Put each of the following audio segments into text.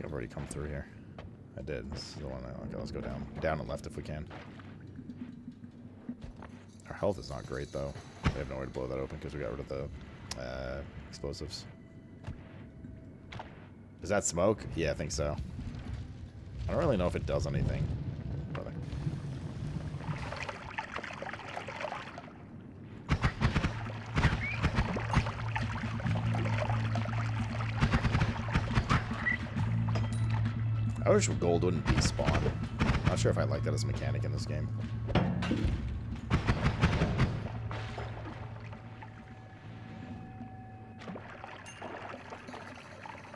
think I've already come through here. I did. This is the one okay, let's go down. Down and left if we can. Our health is not great, though. We have no way to blow that open because we got rid of the uh, explosives. Is that smoke? Yeah, I think so. I don't really know if it does anything. Brother. I wish gold wouldn't despawn. Not sure if I like that as a mechanic in this game.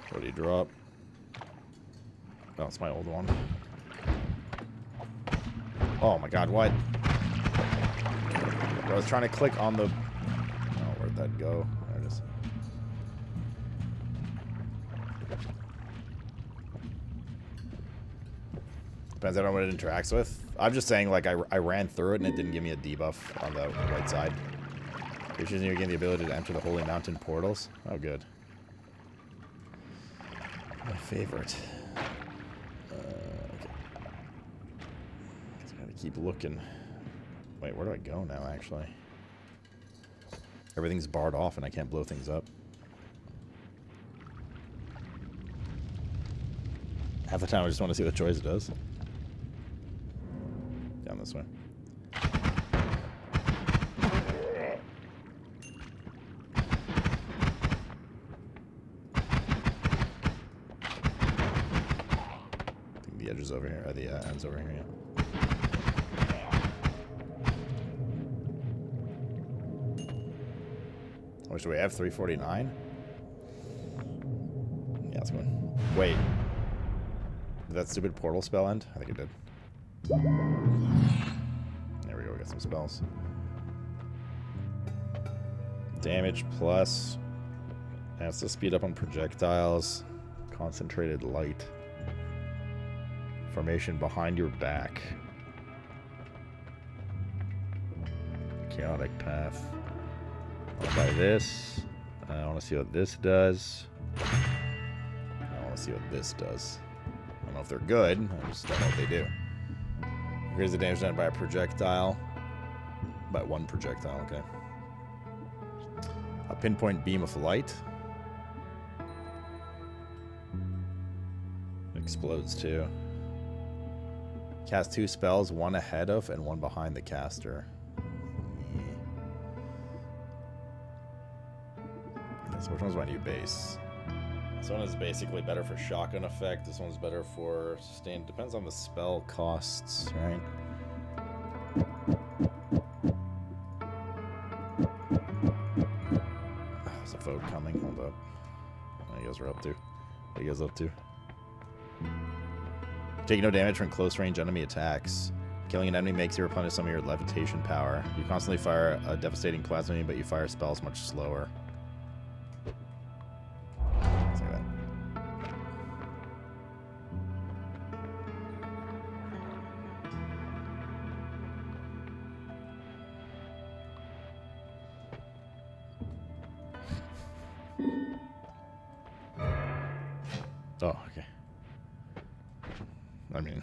What do you drop? Oh, my old one. Oh my god, what? I was trying to click on the... Oh, where'd that go? Depends on what it interacts with. I'm just saying, like, I, I ran through it and it didn't give me a debuff on the right side. Creatures you gain the ability to enter the Holy Mountain portals. Oh, good. My favorite. Uh, okay. Just gotta keep looking. Wait, where do I go now, actually? Everything's barred off and I can't blow things up. Half the time I just want to see what choice it does. This way. The edge is over here, or the uh, end's over here, yeah. How much do we have? 349? Yeah, it's going. Wait. Did that stupid portal spell end? I think it did. There we go, we got some spells. Damage plus. That's the speed up on projectiles. Concentrated light. Formation behind your back. Chaotic path. I'll buy this. I want to see what this does. I want to see what this does. I don't know if they're good. I just don't know what they do. Here's the damage done by a projectile. By one projectile, okay. A pinpoint beam of light. Explodes too. Cast two spells, one ahead of and one behind the caster. Okay, so which one's my new base? This one is basically better for shotgun effect. This one's better for sustain. Depends on the spell costs, right? There's a vote coming. Hold up. What you guys are up to? What you guys up to? Take no damage from close range enemy attacks. Killing an enemy makes you replenish some of your levitation power. You constantly fire a devastating plasma, but you fire spells much slower. Oh, okay. I mean,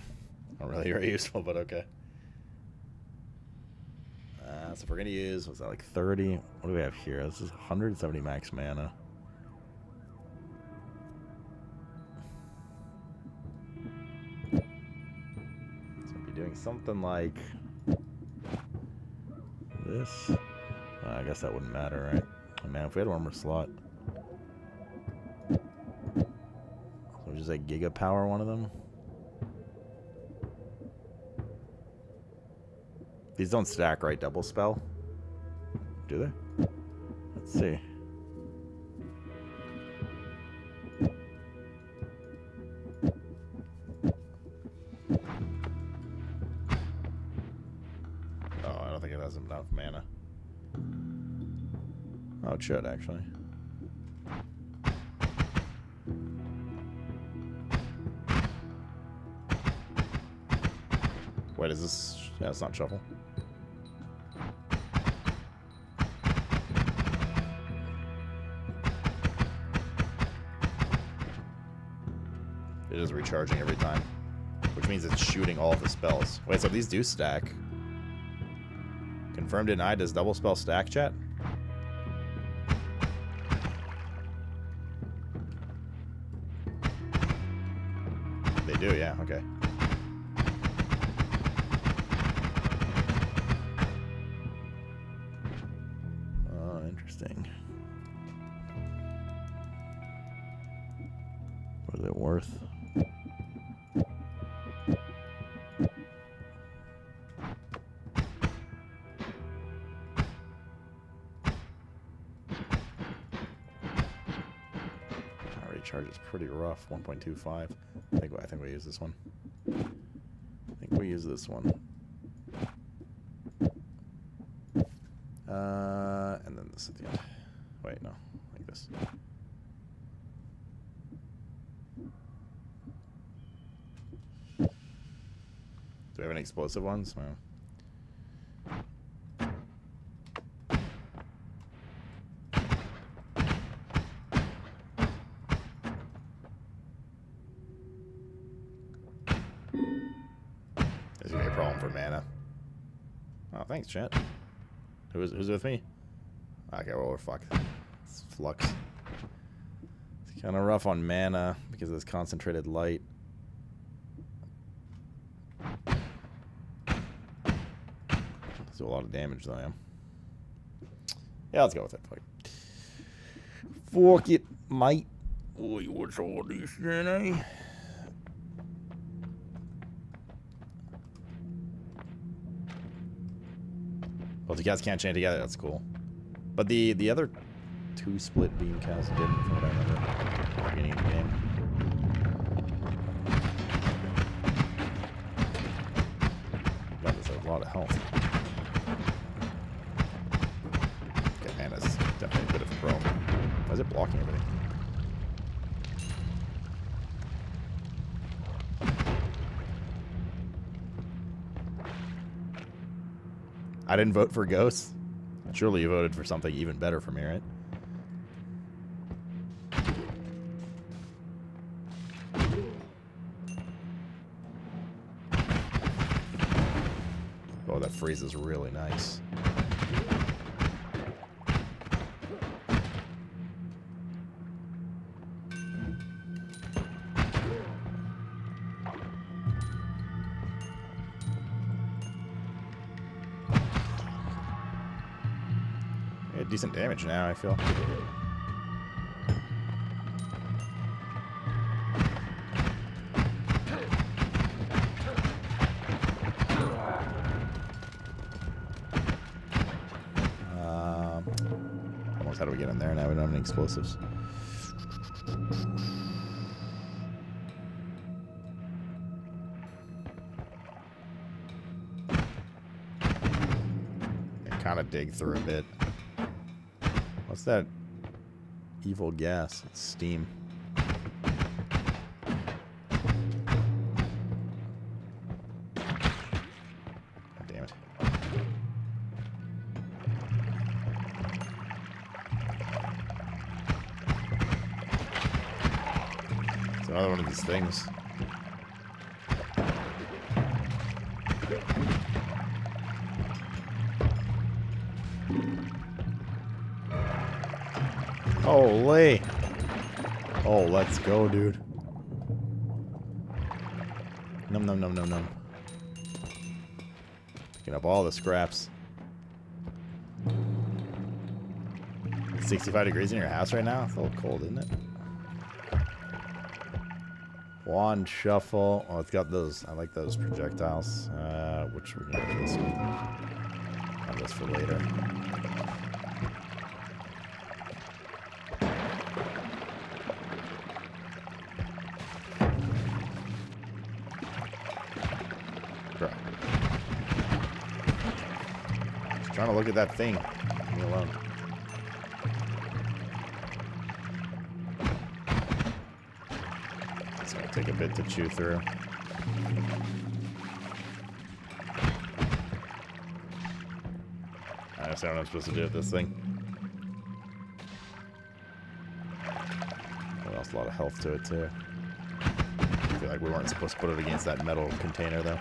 not really very useful, but okay. Uh, so if we're gonna use, was that like 30? What do we have here? This is 170 max mana. So I'd be doing something like this. Uh, I guess that wouldn't matter, right? Man, if we had one more slot. So like Giga Power one of them. These don't stack, right? Double spell? Do they? Let's see. Oh, I don't think it has enough mana. Oh, it should, actually. Wait, is this... Yeah, it's not shuffle. It is recharging every time. Which means it's shooting all the spells. Wait, so these do stack. Confirmed denied. Does double spell stack, chat? They do, yeah, okay. Already charges pretty rough, 1.25. I think I think we use this one. I think we use this one. Uh, and then this at the end. Wait, no, like this. Do we have any explosive ones? No. Thanks, chat. Who's who's with me? Okay, well oh, we're fucked. It's flux. It's kind of rough on mana because of this concentrated light. Do a lot of damage though, yeah. Yeah, let's go with it. Fuck Fuck it mate. Oi, what's all this then, Well, the cats can't chain together. That's cool. But the the other two split beam cows didn't, from what I remember, beginning of the game. That is a lot of health. Okay, man, that's definitely a bit of a problem. Why is it blocking everything? I didn't vote for Ghosts. Surely you voted for something even better for me, right? Oh, that freeze is really nice. Decent damage now, I feel. Um, almost how do we get in there now? We don't have any explosives. Kind of dig through a bit. What's that evil gas? It's steam. God Holy. Oh, let's go, dude. Num num num num num. Picking up all the scraps. 65 degrees in your house right now? It's a little cold, isn't it? Wand shuffle. Oh, it's got those. I like those projectiles. Uh, which we're gonna do this one. Have this for later. Look at that thing. Leave me alone. It's gonna take a bit to chew through. I don't know what I'm supposed to do with this thing. Oh, lost a lot of health to it too. I feel like we weren't supposed to put it against that metal container, though.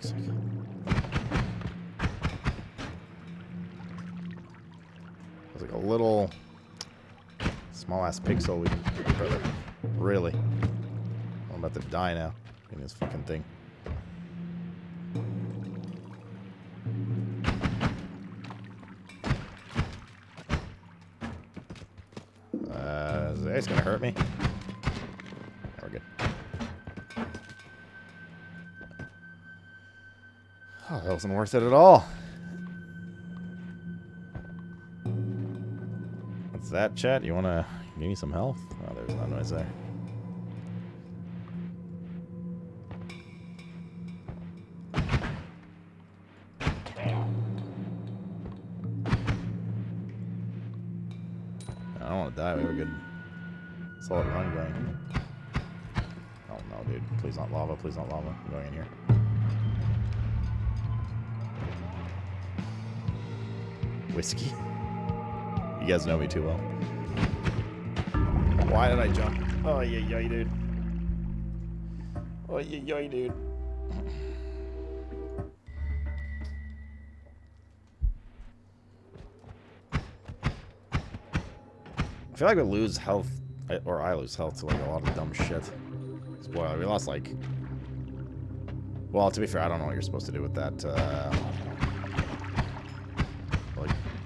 Sake. There's like a little small ass pixel we brother. Really? I'm about to die now in this fucking thing. Uh, is this gonna hurt me? Wasn't worth it at all. What's that, chat? You wanna give me some health? Oh, there's no noise there. I don't want to die. We have a good solid run going. Oh no, dude! Please not lava. Please not lava. I'm going in here. Whiskey. You guys know me too well. Why did I jump? Oh yeah, yeah, dude. Oh yeah, yeah, dude. I feel like we lose health, or I lose health to like a lot of dumb shit. Spoiler, we lost like. Well, to be fair, I don't know what you're supposed to do with that. Uh, like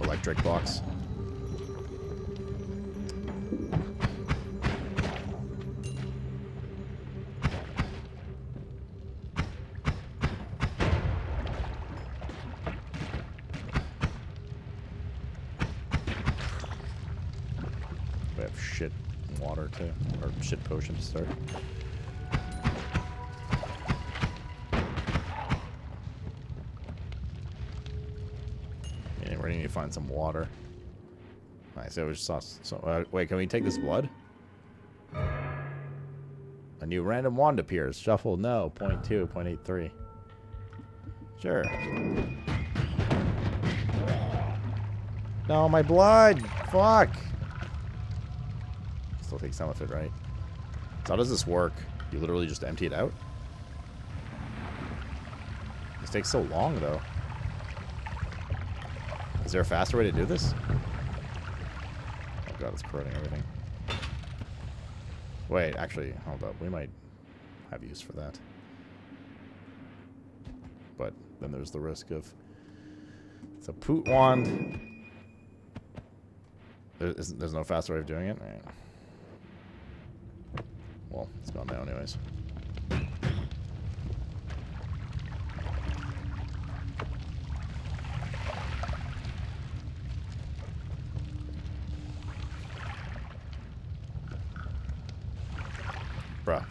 electric box. We have shit water too, or shit potion to find some water. Nice. I just saw. So, uh, wait, can we take this blood? A new random wand appears. Shuffle. No. Point two. Point eight three. Sure. No, my blood. Fuck. Still take some of it, right? So how does this work? You literally just empty it out? This takes so long, though. Is there a faster way to do this? Oh god, it's corroding everything. Wait, actually, hold up. We might have use for that. But then there's the risk of... It's a poot wand. There's no faster way of doing it? Right. Well, it's gone now anyways. Bruh.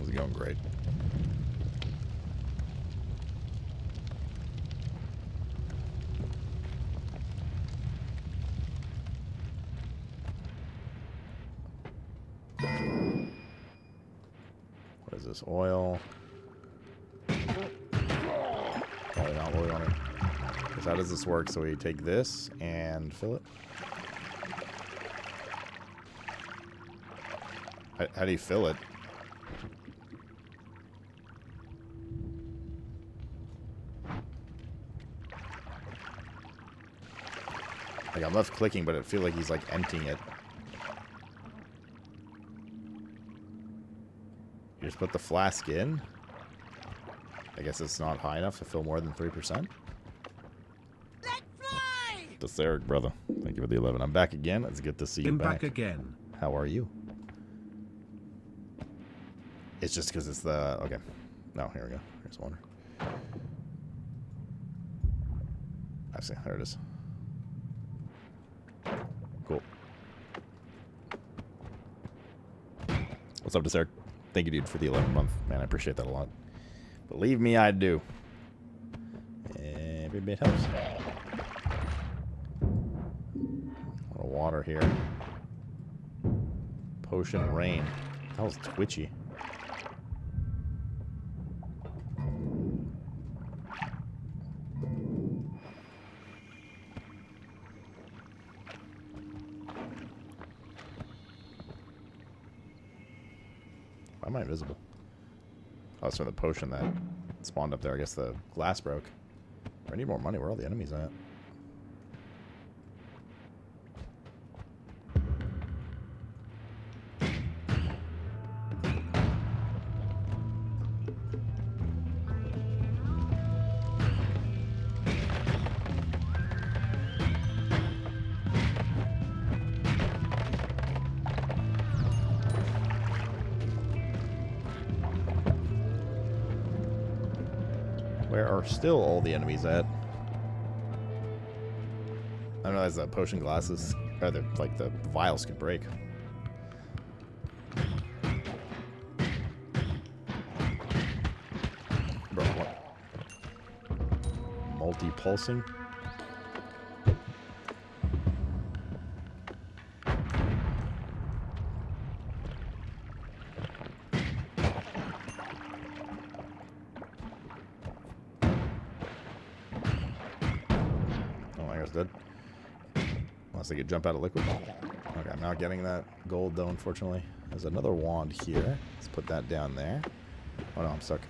Was it going great? What is this? Oil. Probably not what we want to. How does this work? So we take this and fill it. How, how do you fill it? Like I'm left clicking, but I feel like he's like emptying it. Just put the flask in. I guess it's not high enough to fill more than 3%. Let fly! That's Eric, brother. Thank you for the 11. I'm back again. It's good to see you I'm back. back again. How are you? It's just because it's the... Okay. No, here we go. Here's one. I see. There it is. Cool. What's up, Desert? Thank you, dude, for the 11 month. Man, I appreciate that a lot. Believe me, I do. Every bit helps. A lot of water here. Potion rain. That was twitchy. Why am I invisible? It's from the potion that spawned up there. I guess the glass broke. I need more money. Where are all the enemies at? Still all the enemies at? I don't realize that potion glasses, or the, like the vials could break. Bro, what? Multi-pulsing? I guess dead. Unless they could jump out of liquid. Okay, I'm not getting that gold though, unfortunately. There's another wand here. Let's put that down there. Oh no, I'm stuck.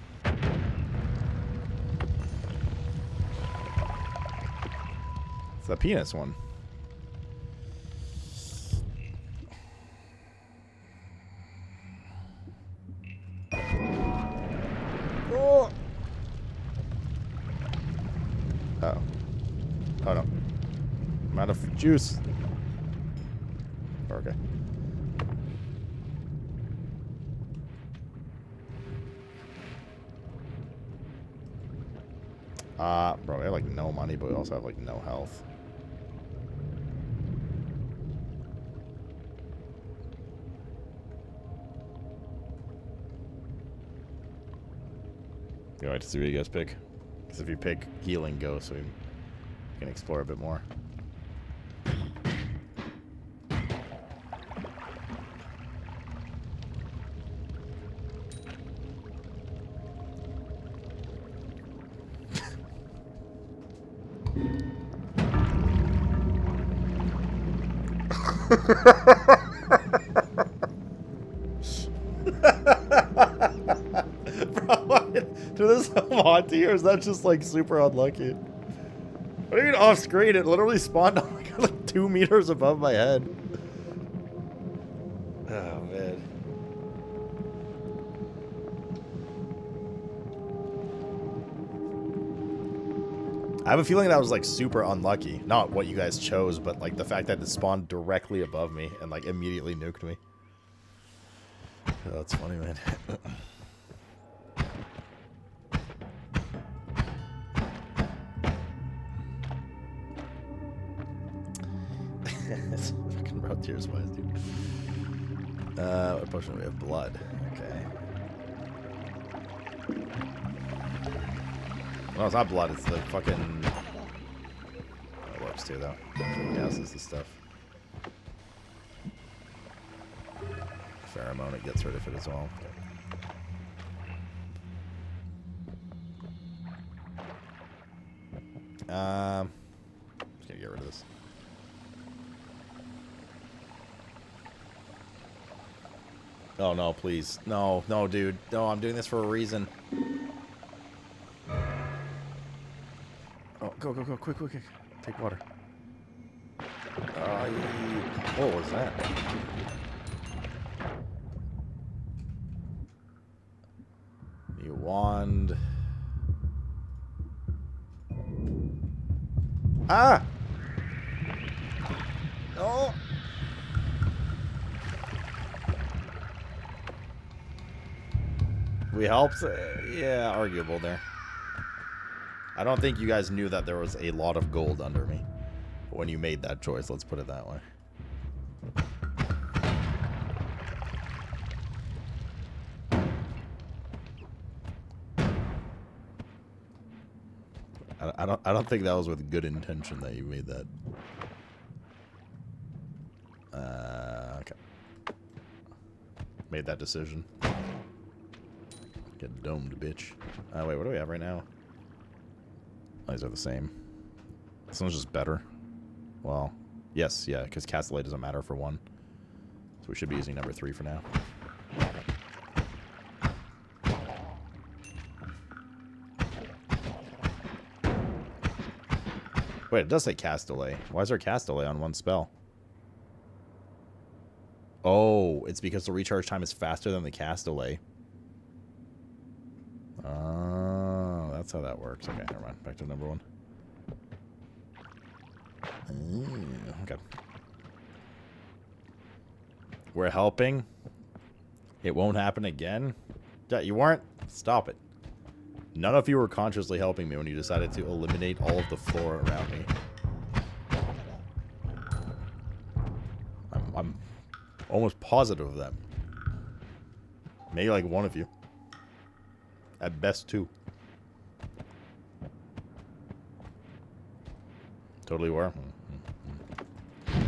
It's the penis one. Juice. Okay. Uh, bro, we have like no money, but we also have like no health. Go wait to see what you guys pick. Because if you pick healing, go so we can explore a bit more. On to you, or is that just like super unlucky? What do you mean off screen? It literally spawned like, like two meters above my head. Oh man. I have a feeling that was like super unlucky. Not what you guys chose, but like the fact that it spawned directly above me and like immediately nuked me. Oh, that's funny, man. tears wise, dude. Uh, what potion do we have? Blood. Okay. No, it's not blood. It's the fucking. Oh, works too, though. Gases the stuff. Pheromone, it gets rid of it as well. Um, just gonna get rid of this. No, please. No, no, dude. No, I'm doing this for a reason. Oh, go, go, go. Quick, quick, quick. Take water. Uh, what was that? You wand. Ah! Oh! We helped? Uh, yeah, arguable there. I don't think you guys knew that there was a lot of gold under me when you made that choice. Let's put it that way. I don't. I don't think that was with good intention that you made that. Uh, okay. Made that decision. Get domed, bitch. Uh, wait, what do we have right now? These are the same. This one's just better. Well, yes, yeah, because cast delay doesn't matter for one. So we should be using number three for now. Wait, it does say cast delay. Why is there cast delay on one spell? Oh, it's because the recharge time is faster than the cast delay. Oh, that's how that works. Okay, never mind. Back to number one. Mm, okay. We're helping. It won't happen again. Yeah, you weren't. Stop it. None of you were consciously helping me when you decided to eliminate all of the floor around me. I'm, I'm almost positive of that. Maybe like one of you. At best two. Totally were. Mm,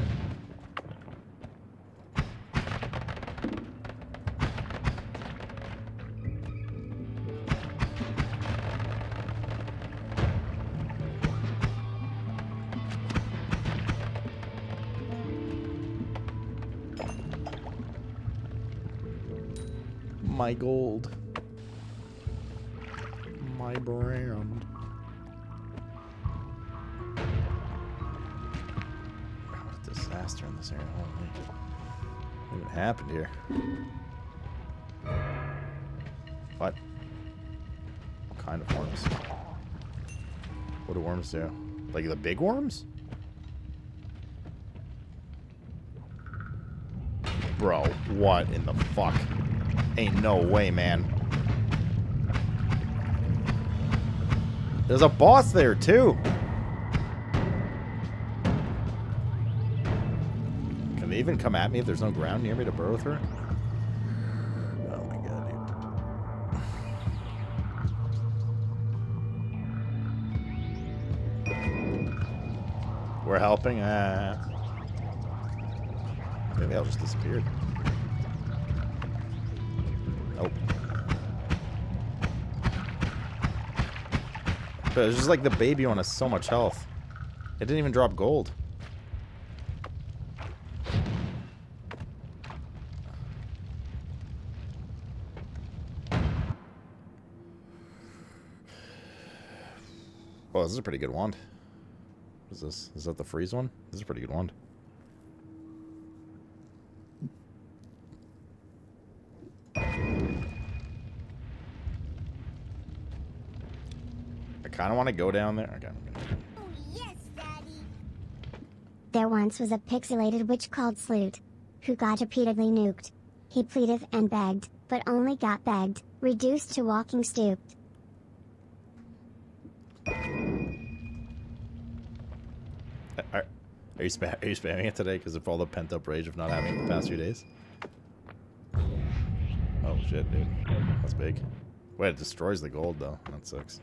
mm, my gold. My brand. Happened here? What? What kind of worms? What do worms do? Like the big worms? Bro, what in the fuck? Ain't no way, man. There's a boss there, too. They even come at me if there's no ground near me to burrow through? Oh. We're helping? Uh, maybe all just disappeared. But it's just like the baby one has so much health. It didn't even drop gold. This is a pretty good wand. What is this? Is that the freeze one? This is a pretty good wand. I kind of want to go down there. Okay. Oh, yes, Daddy. There once was a pixelated witch called Sloot, who got repeatedly nuked. He pleaded and begged, but only got begged, reduced to walking stooped. You, spam are you spamming it today because of all the pent-up rage of not having it the past few days? Oh shit, dude. That's big. Wait, it destroys the gold though. That sucks.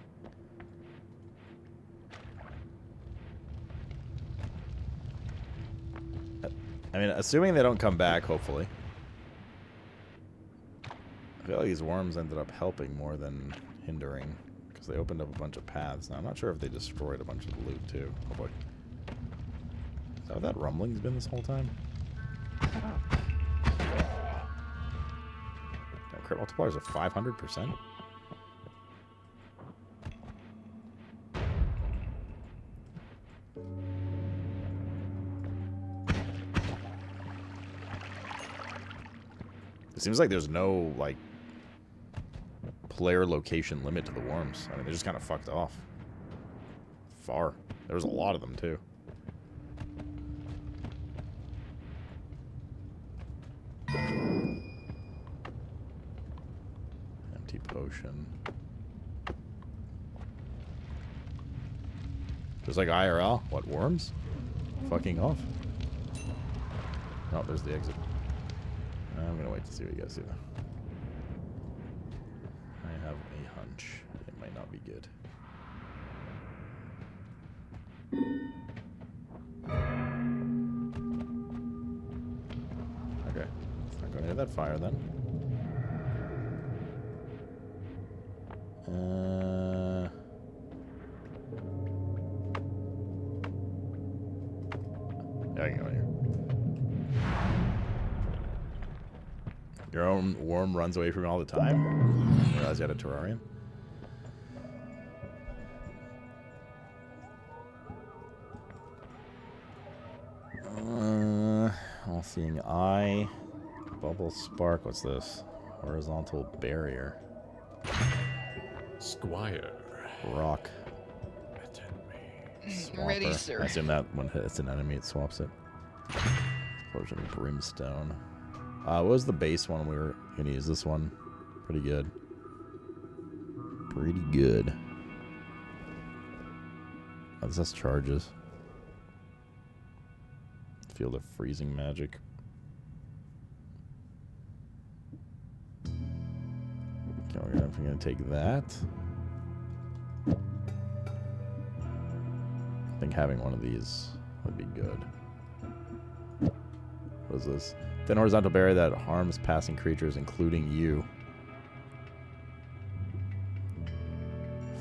I mean, assuming they don't come back, hopefully. I feel like these worms ended up helping more than hindering. Because they opened up a bunch of paths. Now, I'm not sure if they destroyed a bunch of loot, too. Oh, boy. That what that rumbling's been this whole time? That crit multipliers are 500%? It seems like there's no, like, player location limit to the worms. I mean, they're just kind of fucked off. Far. There was a lot of them, too. Ocean. Just like IRL. What, worms? Fucking off. Oh, there's the exit. I'm gonna wait to see what you guys do. I have a hunch. It might not be good. Okay. Let's not go near that fire then. Own worm runs away from you all the time? I realize you had a terrarium. Uh, all seeing eye. Bubble spark. What's this? Horizontal barrier. Squire. Rock. Attend me. Ready, Swapper. sir. I assume that when it's an enemy, it swaps it. Explosion of brimstone. Uh, what was the base one we were gonna use? This one, pretty good. Pretty good. Oh, this has charges. Field of freezing magic. Okay, we're we're gonna take that. I think having one of these would be good. What is this? Thin horizontal barrier that harms passing creatures, including you.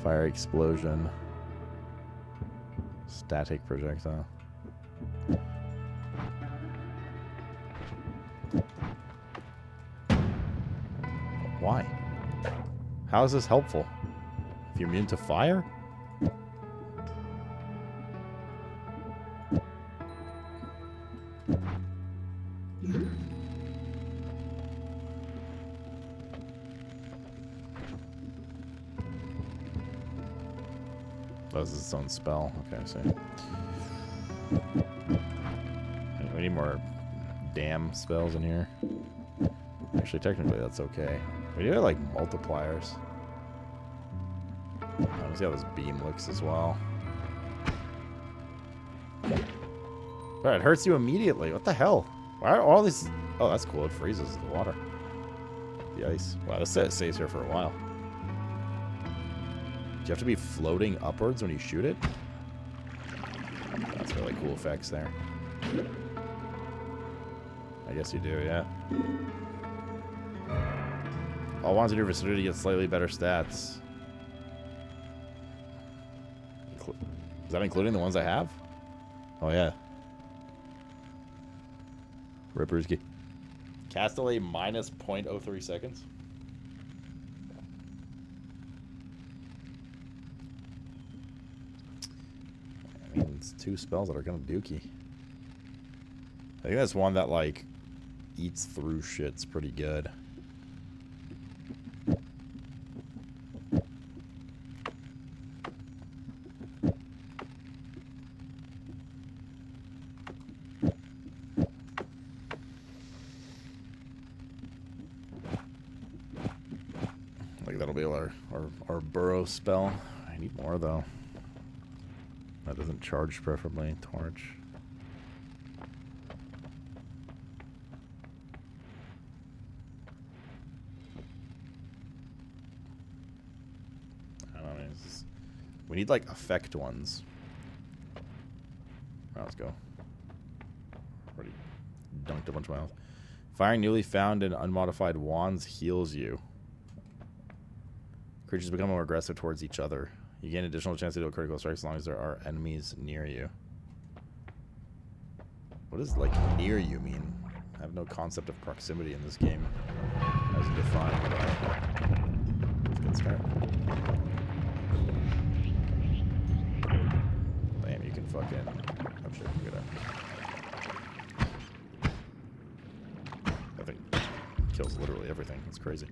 Fire explosion. Static projectile. Why? How is this helpful? If you're immune to fire? That was its own spell. Okay, see. We need more damn spells in here. Actually, technically, that's okay. We do have, like, multipliers. Let's see how this beam looks as well. But it hurts you immediately. What the hell? Why are all these... Oh, that's cool. It freezes the water. The ice. Wow, this stays here for a while. Do you have to be floating upwards when you shoot it? That's really cool effects there. I guess you do, yeah. All wands in your vicinity get slightly better stats. Is that including the ones I have? Oh, yeah. Ripper's key. Cast delay minus 0.03 seconds. I mean, it's two spells that are kind of dookie. I think that's one that, like, eats through shit's pretty good. Like that'll be our, our our burrow spell. I need more though. That doesn't charge preferably. Torch. I don't know. just- we need like effect ones. Alright, let's go. Already dunked a bunch of health. Firing newly found and unmodified wands heals you. Creatures become more aggressive towards each other. You gain additional chance to do a critical strike as long as there are enemies near you. What does like near you mean? I have no concept of proximity in this game as defined by. Let's get started. Damn, you can fucking. Oh shit, I'm gonna. That thing kills literally everything. It's crazy.